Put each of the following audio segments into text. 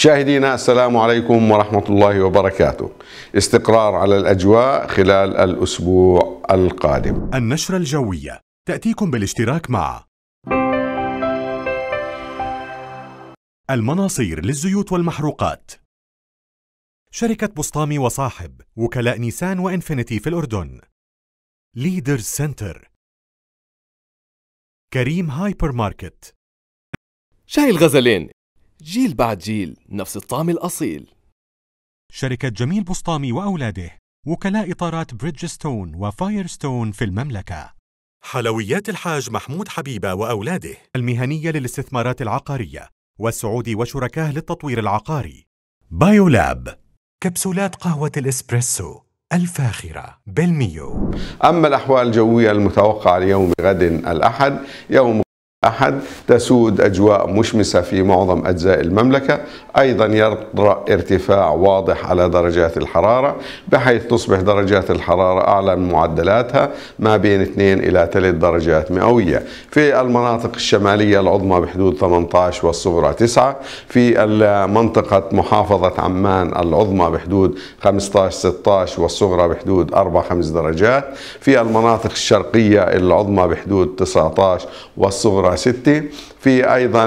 مشاهدينا السلام عليكم ورحمة الله وبركاته. استقرار على الأجواء خلال الأسبوع القادم. النشرة الجوية. تأتيكم بالاشتراك مع المناصير للزيوت والمحروقات. شركة بسطامي وصاحب وكلاء نيسان وإنفينيتي في الأردن. ليدرز سنتر. كريم هايبر ماركت. شاي الغزلين جيل بعد جيل نفس الطعم الأصيل. شركة جميل بسطامي وأولاده وكلاء إطارات بريدجستون وفايرستون في المملكة. حلويات الحاج محمود حبيبة وأولاده. المهنية للاستثمارات العقارية والسعودي وشركاه للتطوير العقاري. بايولاب كبسولات قهوة الإسبريسو الفاخرة بالميو. أما الأحوال الجوية المتوقعة ليوم غد الأحد يوم أحد تسود أجواء مشمسة في معظم أجزاء المملكة. أيضا يطرأ ارتفاع واضح على درجات الحرارة بحيث تصبح درجات الحرارة أعلى من معدلاتها ما بين 2 إلى 3 درجات مئوية. في المناطق الشمالية العظمى بحدود 18 والصغرى 9 في منطقة محافظة عمان العظمى بحدود 15 16 والصغرى بحدود 4 5 درجات. في المناطق الشرقية العظمى بحدود 19 والصغرى ستة في أيضا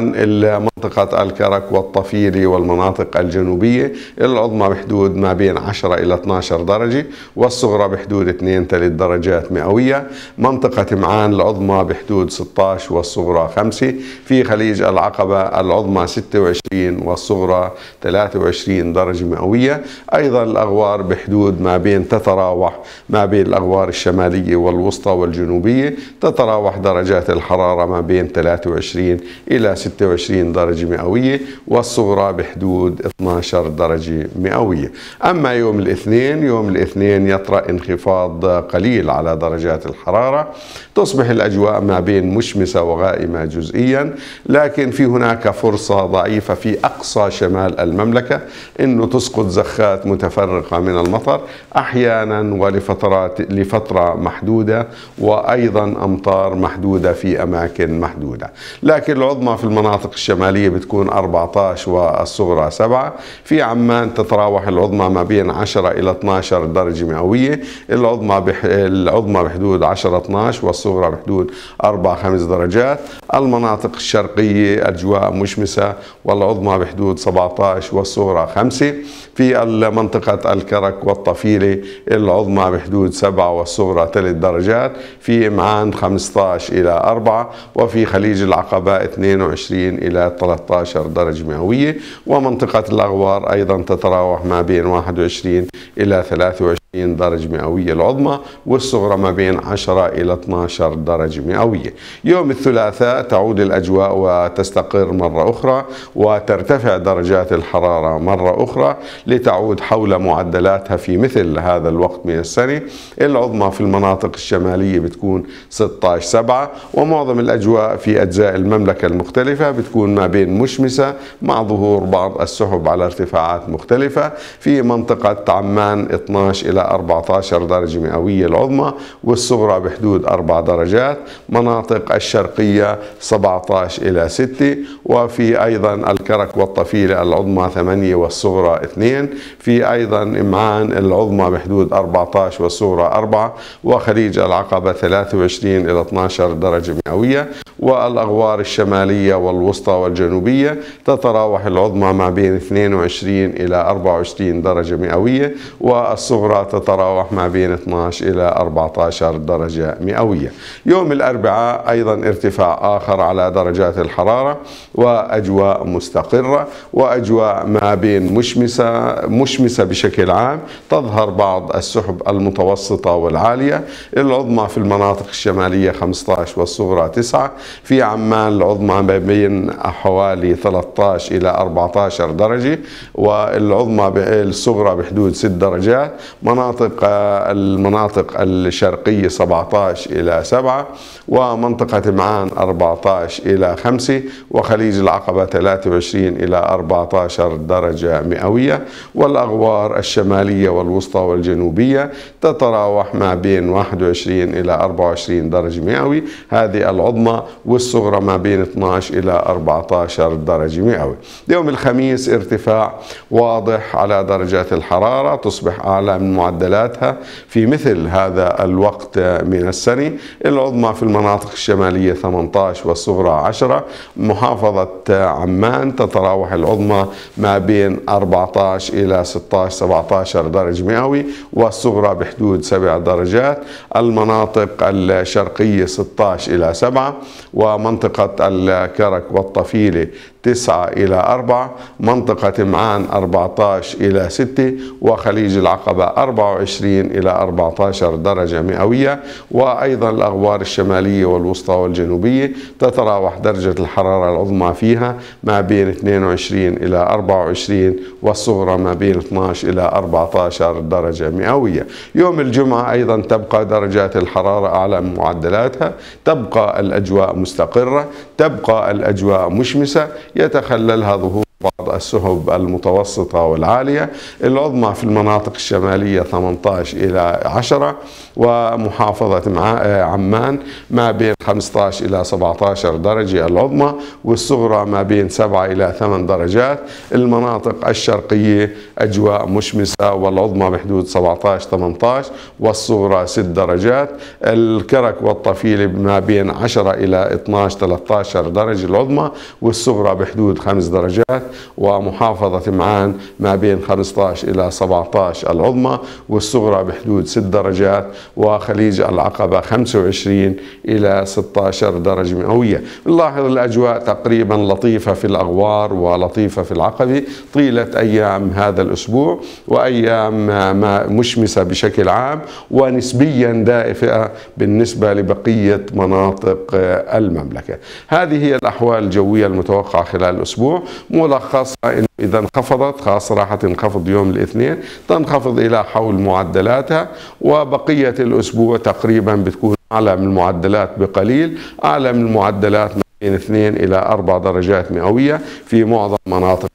منطقة الكرك والطفيلي والمناطق الجنوبية العظمى بحدود ما بين 10 إلى 12 درجة والصغرى بحدود 2 3 درجات مئوية. منطقة معان العظمى بحدود 16 والصغرى 5 في خليج العقبة العظمى 26 والصغرى 23 درجة مئوية. أيضا الأغوار بحدود ما بين تتراوح ما بين الأغوار الشمالية والوسطى والجنوبية. تتراوح درجات الحرارة ما بين 23 إلى 26 درجة مئوية والصغرى بحدود 12 درجة مئوية. أما يوم الاثنين يوم الاثنين يطرأ انخفاض قليل على درجات الحرارة. تصبح الأجواء ما بين مشمسة وغائمة جزئيا لكن في هناك فرصة ضعيفة في أقصى شمال المملكة أنه تسقط زخات متفرقة من المطر أحيانا ولفترات لفترة محدودة وأيضا أمطار محدودة في أماكن محدودة. لكن العظمى في المناطق الشمالية بتكون 14 والصغرى 7 في عمان تتراوح العظمى ما بين 10 إلى 12 درجة مئوية. العظمى بح... العظمى بحدود 10 12 والصغرى بحدود 4 5 درجات. المناطق الشرقية أجواء مشمسة والعظمى بحدود 17 والصغرى 5 في منطقة الكرك والطفيلة العظمى بحدود 7 والصغرى 3 درجات. في معان 15 إلى 4 وفي خليج العقبة 22 إلى 13 درجة مئوية ومنطقة الأغوار أيضا تتراوح ما بين 21 إلى 23 درجة مئوية العظمى والصغرى ما بين 10 إلى 12 درجة مئوية. يوم الثلاثاء تعود الأجواء وتستقر مرة أخرى وترتفع درجات الحرارة مرة أخرى لتعود حول معدلاتها في مثل هذا الوقت من السنة. العظمى في المناطق الشمالية بتكون 16 7 ومعظم الأجواء في أجزاء المملكة المختلفة بتكون ما بين مشمسة مع ظهور بعض السحب على ارتفاعات مختلفة في منطقة عمان 12 إلى 14 درجة مئوية العظمى والصغرى بحدود 4 درجات مناطق الشرقية 17 إلى 6 وفي أيضا الكرك والطفيلة العظمى 8 والصغرى 2 في أيضا إمعان العظمى بحدود 14 والصغرى 4 وخليج العقبة 23 إلى 12 درجة مئوية. والأغوار الشمالية والوسطى والجنوبية تتراوح العظمى ما بين 22 إلى 24 درجة مئوية والصغرى تتراوح ما بين 12 إلى 14 درجة مئوية. يوم الأربعاء أيضا ارتفاع آخر على درجات الحرارة وأجواء مستقرة وأجواء ما بين مشمسة مشمسة بشكل عام تظهر بعض السحب المتوسطة والعالية. العظمى في المناطق الشمالية 15 والصغرى 9 في عمان العظمى ما بين حوالي 13 إلى 14 درجة والعظمى الصغرى بحدود 6 درجات مناطق المناطق الشرقية 17 إلى 7 ومنطقة معان 14 إلى 5 وخليج العقبة 23 إلى 14 درجة مئوية والأغوار الشمالية والوسطى والجنوبية تتراوح ما بين 21 إلى 24 درجة مئوي. هذه العظمى والصغرى ما بين 12 إلى 14 درجة مئوية. يوم الخميس ارتفاع واضح على درجات الحرارة تصبح أعلى من معدلاتها في مثل هذا الوقت من السنة. العظمى في المناطق الشمالية 18 والصغرى 10 محافظة عمان تتراوح العظمى ما بين 14 إلى 16 17 درجة مئوي والصغرى بحدود 7 درجات. المناطق الشرقية 16 إلى 7 ومنطقة الكرك والطفيلة. 9 إلى 4 منطقة معان 14 إلى 6 وخليج العقبة 24 إلى 14 درجة مئوية وأيضا الأغوار الشمالية والوسطى والجنوبية تتراوح درجة الحرارة العظمى فيها ما بين 22 إلى 24 والصغرى ما بين 12 إلى 14 درجة مئوية. يوم الجمعة أيضا تبقى درجات الحرارة أعلى من معدلاتها تبقى الأجواء مستقرة تبقى الأجواء مشمسة يتخللها ظهور. بعض السحب المتوسطة والعالية. العظمى في المناطق الشمالية 18 إلى 10 ومحافظة عمان ما بين 15 إلى 17 درجة العظمى والصغرى ما بين 7 إلى 8 درجات. المناطق الشرقية أجواء مشمسة والعظمى بحدود 17 18 والصغرى 6 درجات. الكرك والطفيلة ما بين 10 إلى 12 13 درجة العظمى والصغرى بحدود 5 درجات. ومحافظة معان ما بين 15 إلى 17 العظمى والصغرى بحدود 6 درجات وخليج العقبة 25 إلى 16 درجة مئوية. نلاحظ الأجواء تقريبا لطيفة في الأغوار ولطيفة في العقبة طيلة أيام هذا الأسبوع وأيام ما مشمسة بشكل عام ونسبيا دائفة بالنسبة لبقية مناطق المملكة. هذه هي الأحوال الجوية المتوقعة خلال الأسبوع. ملخص إنه إذا انخفضت خاصة راح تنخفض يوم الاثنين تنخفض إلى حول معدلاتها وبقية الأسبوع تقريبا بتكون أعلى من المعدلات بقليل أعلى من المعدلات بين 2 إلى 4 درجات مئوية في معظم مناطق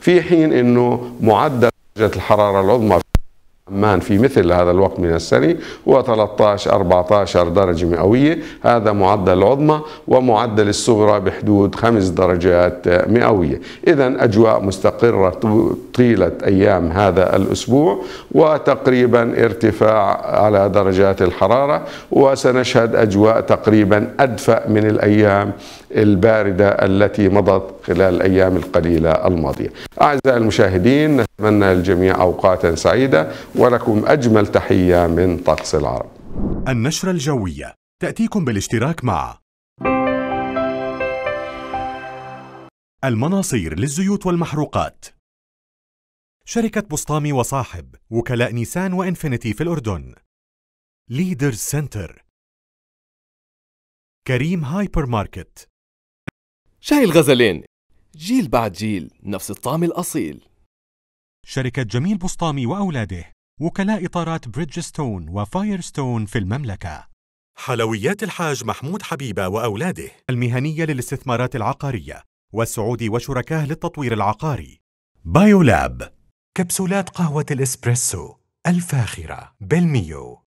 في حين أنه معدل درجة الحرارة العظمى عمان في مثل هذا الوقت من السنة هو 13 14 درجة مئوية. هذا معدل العظمى ومعدل الصغرى بحدود 5 درجات مئوية. إذا أجواء مستقرة طيلة أيام هذا الأسبوع وتقريبا ارتفاع على درجات الحرارة وسنشهد أجواء تقريبا أدفأ من الأيام الباردة التي مضت خلال الأيام القليلة الماضية. أعزائي المشاهدين نتمنى للجميع أوقاتا سعيدة. ولكم أجمل تحية من طقس العرب. النشرة الجوية. تأتيكم بالاشتراك مع المناصير للزيوت والمحروقات. شركة بسطامي وصاحب وكلاء نيسان وإنفينيتي في الأردن. ليدرز سنتر كريم هايبر ماركت شاي الغزلين. جيل بعد جيل نفس الطعم الأصيل. شركة جميل بسطامي وأولاده. وكلاء إطارات بريدجستون وفايرستون في المملكة. حلويات الحاج محمود حبيبة وأولاده. المهنية للاستثمارات العقارية والسعودي وشركاه للتطوير العقاري. بايولاب كبسولات قهوة الإسبريسو الفاخرة بالميو.